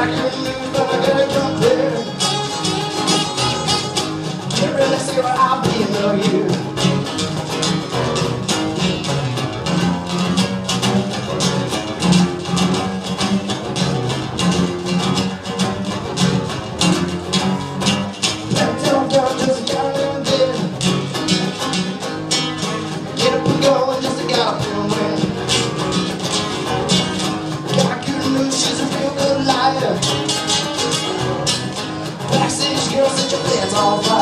Thank you. such a plans all right.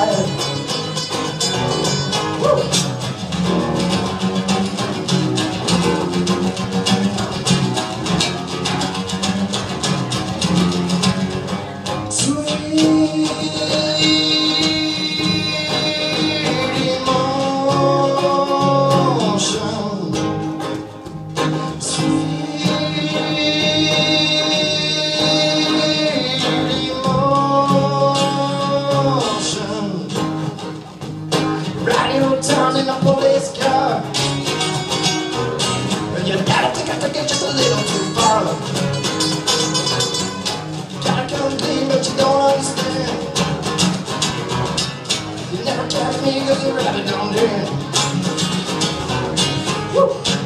this car. And you gotta think I get just a little too far. Gotta come clean, but you don't understand. You never catch me, cause you're rabbit on there. Woo!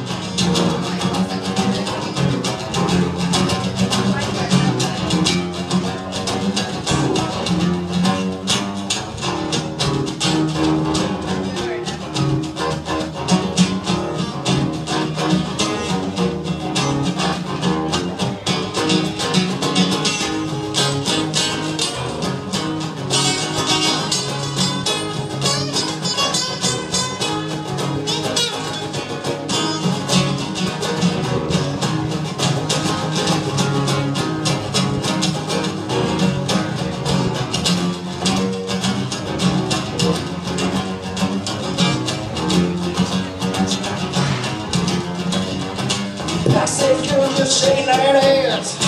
Just shake that ass.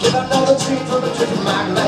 Get another drink from the drink in